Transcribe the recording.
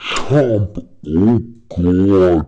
Trump, Oh god.